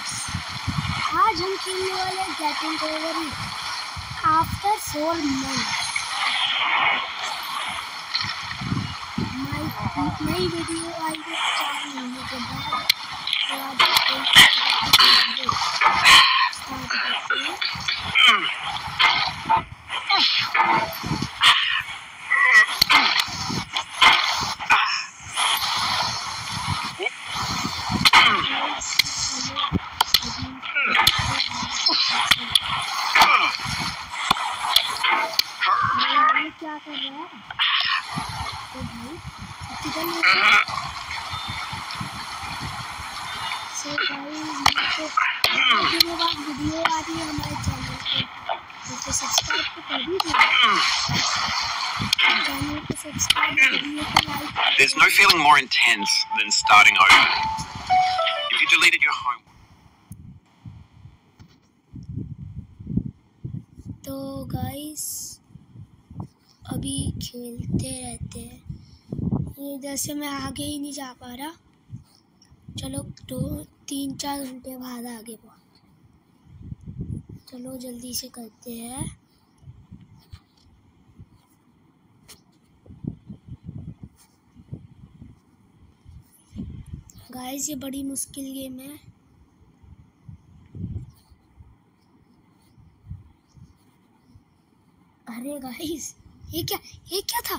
आज हम खेलने वाले getting over after four month नई वीडियो आई है चार महीने के बाद ये क्या कर रहा है तो भाई किधर ले सो गाइस ये तो दिनों बाद वीडियो आ रही है हमारे चैनल पे तो सब्सक्राइब तो कर ही दिया चैनल को सब्सक्राइब वीडियो को like There's no feeling more intense than starting over. If you deleted your home. तो गाइस अभी खेलते रहते हैं इधर से मैं आगे ही नहीं जा पा रहा चलो दो तीन चार घंटे बाद आगे पहुँच चलो जल्दी से करते हैं गाइस, ये बड़ी मुश्किल गेम है। अरे गाइस, ये क्या ये क्या था?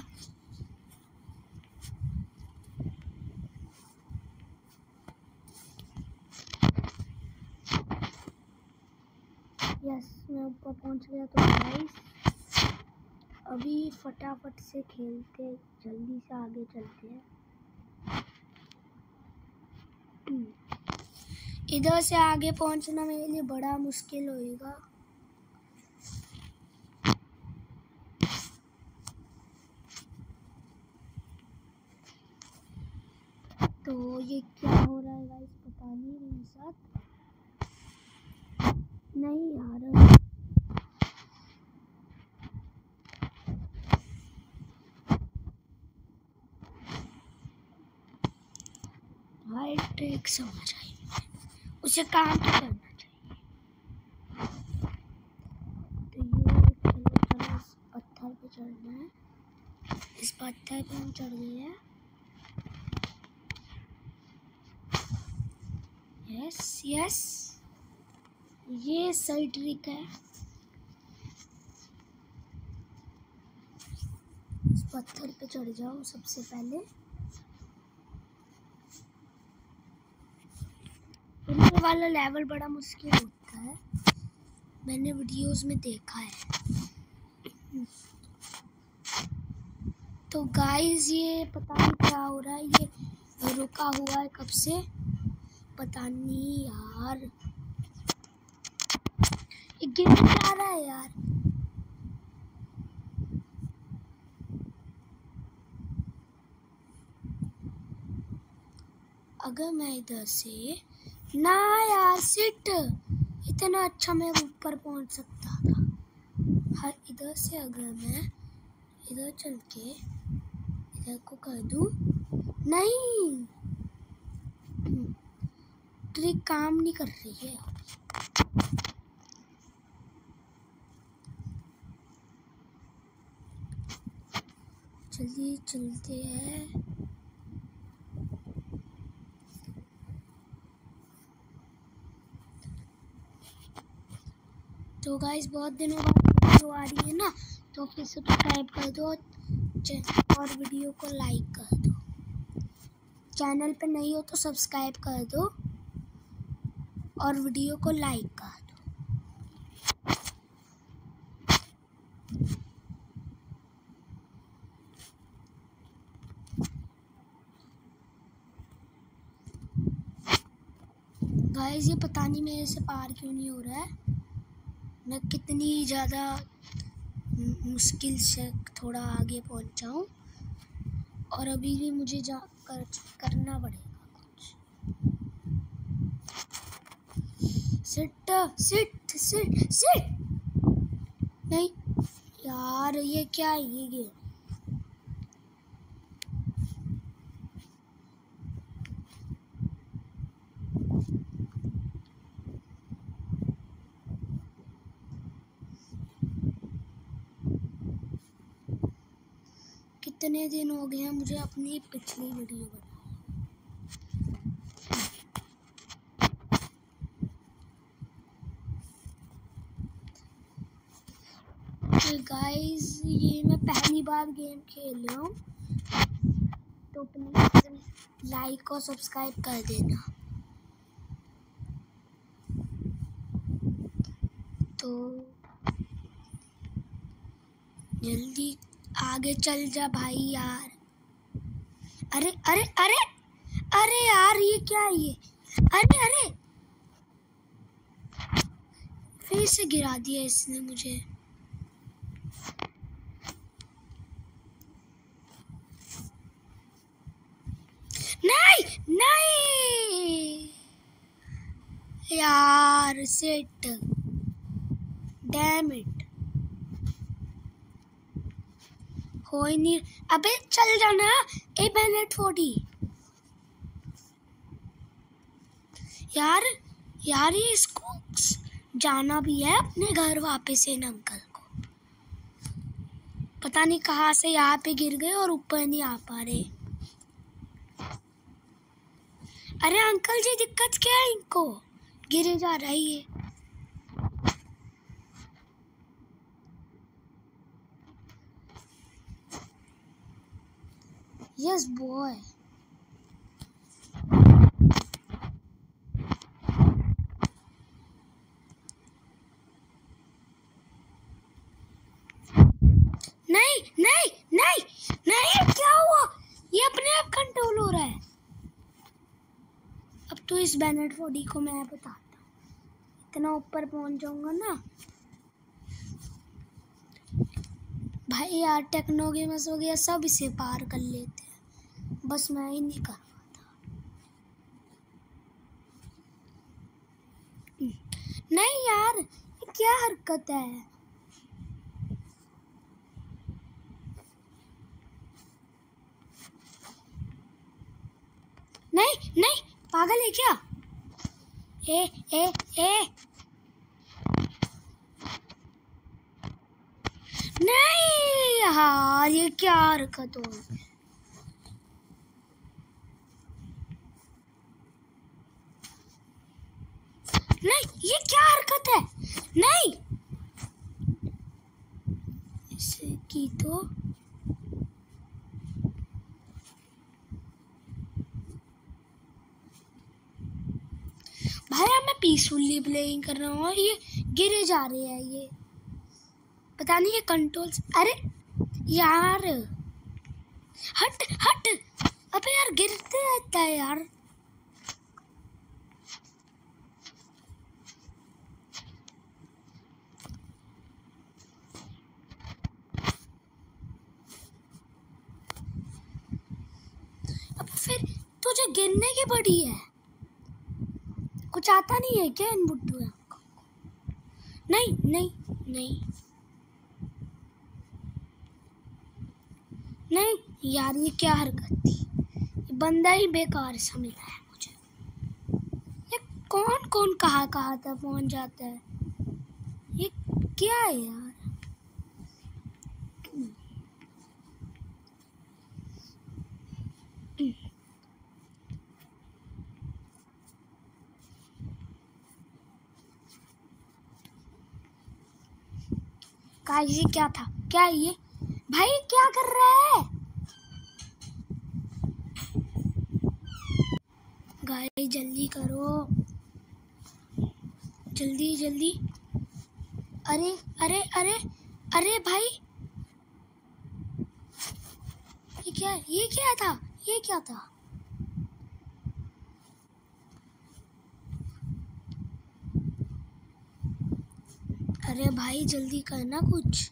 यस मैं ऊपर पहुँच गया तो गाइस, अभी फटाफट से खेलते जल्दी से आगे चलते हैं। इधर से आगे पहुँचना मेरे लिए बड़ा मुश्किल होएगा। तो ये क्या हो रहा है गाइस पता नहीं साथ। नहीं यार हाई टेक समझ आई उसे काम तो करना चाहिए। तो ये इस पत्थर पे चढ़ना है इस पत्थर पे हम चढ़ गए हैं। यस यस ये सही ट्रिक है। पत्थर पे चढ़ जाओ सबसे पहले। ये वाला लेवल बड़ा मुश्किल होता है। मैंने वीडियोस में देखा है। तो गाइस ये पता नहीं क्या हो रहा है। ये रुका हुआ है कब से? पता नहीं यार। ये गिर क्या रहा है यार। अगर मैं इधर से ना यार, सिट। इतना अच्छा मैं ऊपर पहुँच सकता था। हर इधर से अगर मैं इधर चल के इधर को कर दूँ, नहीं। ट्रिक काम नहीं कर रही है। जल्दी चलते हैं। तो गाइस बहुत दिनों बाद वीडियो आ रही है ना तो फिर सब्सक्राइब कर दो और वीडियो को लाइक कर दो। चैनल पे नहीं हो तो सब्सक्राइब कर दो और वीडियो को लाइक कर दो। गाइस ये पता नहीं मेरे से पार क्यों नहीं हो रहा है। मैं कितनी ज़्यादा मुश्किल से थोड़ा आगे पहुँच जाऊँ और अभी भी मुझे जा कर, करना पड़ेगा कुछ। सिट सिट सिट सिट नहीं, यार ये क्या है ये गेम कितने दिन हो गए हैं, मुझे अपनी पिछली वीडियो बनाई गाइस ये मैं पहली बार गेम खेल रहा हूँ। तो प्लीज़ लाइक और सब्सक्राइब कर देना। तो जल्दी आगे चल जा भाई यार। अरे अरे अरे अरे यार, ये क्या है ये? अरे अरे। फिर से गिरा दिया इसने मुझे। नहीं नहीं। यार सिट डैम इट ही नहीं। अबे, चल जाना। ए बेनेट फोर्टी यार यार, ये इसको जाना भी है अपने घर वापस इन अंकल को। पता नहीं कहाँ से यहाँ पे गिर गए और ऊपर नहीं आ पा रहे। अरे, अंकल जी, दिक्कत क्या है इनको? गिरे जा रही है। यस बॉय नहीं नहीं नहीं नहीं, क्या हुआ? ये अपने आप कंट्रोल हो रहा है। अब तो इस बैनर फोडी को मैं बताता इतना ऊपर पहुँच जाऊँगा ना। भाई यार टेक्नो गेमर्स हो गया, सब इसे पार कर लेते बस मैं ही नहीं कर पाता। नहीं यार क्या हरकत है? नहीं नहीं, पागल है क्या? ए ए ए। नहीं यार, ये क्या हरकत हो नहीं, ये क्या हरकत है? नहीं। इसे की तो? भाई मैं पीसफुली प्लेइंग कर रहा हूँ ये गिरे जा रहे हैं ये। पता नहीं, ये कंट्रोल्स अरे, यार। हट हट। अबे यार, गिरते रहता है यार अब फिर गिरने की पड़ी है? कुछ आता नहीं है क्या इन बुड्ढू नहीं नहीं नहीं। नहीं, यार, ये क्या हरकत थी? ये बंदा ही बेकार सा मिला है मुझे। ये कौन कौन कहाँ कहाँ तक पहुँच जाता है? ये क्या है यार? गाइस ये क्या था? क्या ये? भाई, क्या कर रहा है? गाइस, जल्दी करो। जल्दी जल्दी। अरे अरे अरे अरे भाई। ये क्या ये क्या था? ये क्या था? अरे भाई, जल्दी करना कुछ।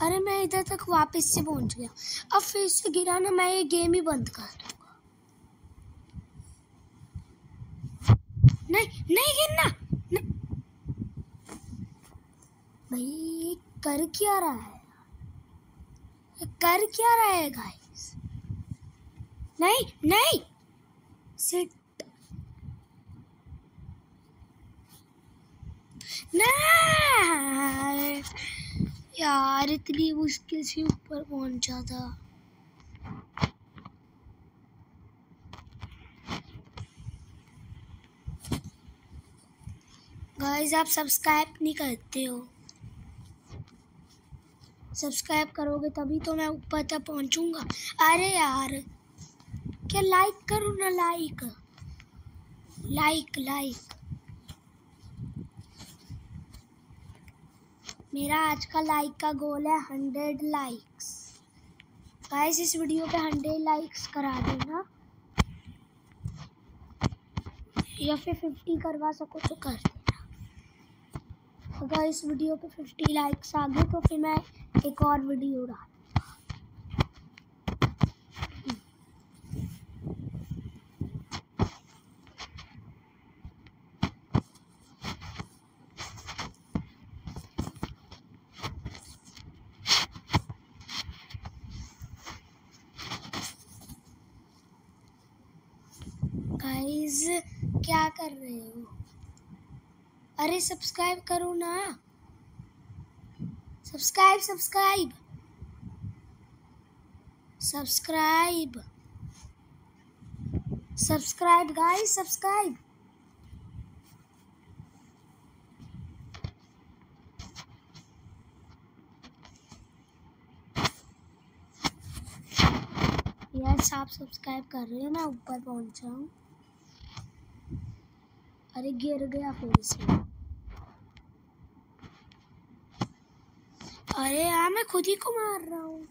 अरे मैं इधर तक वापस से पहुँच गया। अब फिर से गिरा ना मैं ये गेम ही बंद कर दूँगा। नहीं नहीं गिरना। भाई, ये कर क्या रहा है? कर क्या रहा है गाइस नहीं नहीं। सिट यार, इतनी मुश्किल से ऊपर पहुँचा था। गाइस आप सब्सक्राइब नहीं करते हो। सब्सक्राइब करोगे तभी तो मैं ऊपर तक पहुंचूँगा। अरे यार, क्या लाइक करो ना लाइक लाइक लाइक मेरा आज का लाइक का गोल है हंड्रेड लाइक्स गाइस इस वीडियो पे हंड्रेड लाइक्स करा देना. या फिर फिफ्टी करवा सको तो कर देना. अगर इस वीडियो पे फिफ्टी लाइक्स आ गए तो फिर मैं एक और वीडियो डाल गाइस क्या कर रहे हो? अरे सब्सक्राइब करो ना। Subscribe subscribe subscribe subscribe guys subscribe यार आप सब्सक्राइब कर रहे हो, मैं ऊपर पहुँचा हूँ अरे गिर गया फिर इसमें अरे यार, मैं खुद ही को मार रहा हूँ।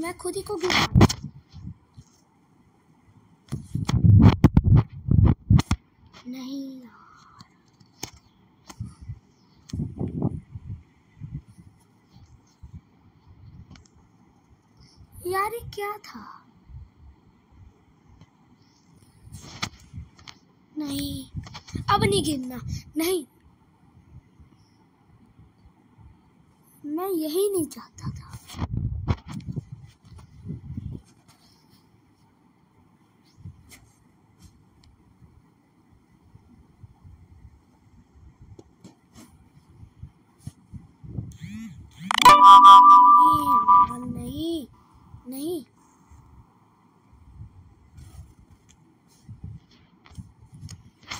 मैं खुद ही को नहीं यार, ये क्या था? नहीं। अब नहीं गिरना नहीं। मैं यही नहीं चाहता था।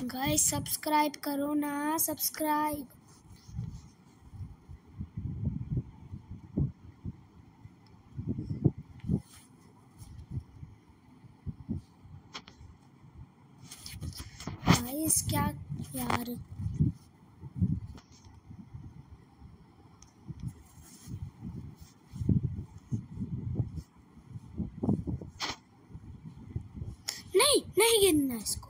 गाइस सब्सक्राइब करो ना सब्सक्राइब गाइस क्या यार? नहीं नहीं गिरना इसको।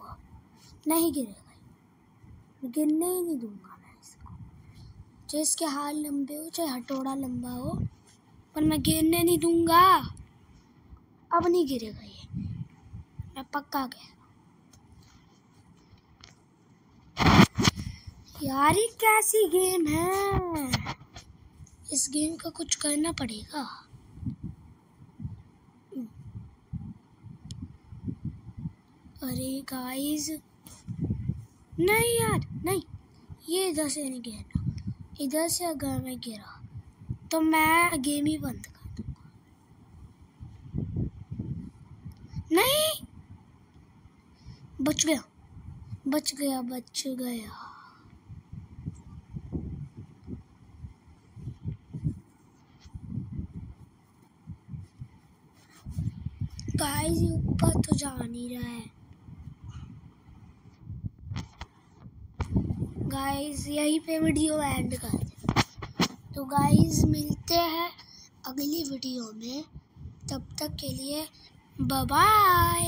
नहीं गिरेगा गिरने ही नहीं दूँगा मैं इसको। चाहे इसके हाथ लंबे हो, चाहे हथौड़ा लंबा हो, पर मैं गिरने नहीं दूँगा। अब नहीं गिरेगा ये। मैं पक्का गया यार ये कैसी गेम है? इस गेम का कुछ करना पड़ेगा। अरे गाइस नहीं यार, नहीं। ये इधर से नहीं गिरना इधर से अगर मैं गिरा तो मैं गेम ही बंद कर दूँगा। नहीं। बच गया। बच गया बच गया। गाइस ऊपर तो जा नहीं रहा है। गाइस यहीं पे वीडियो एंड कर। तो गाइस मिलते हैं अगली वीडियो में। तब तक के लिए बाय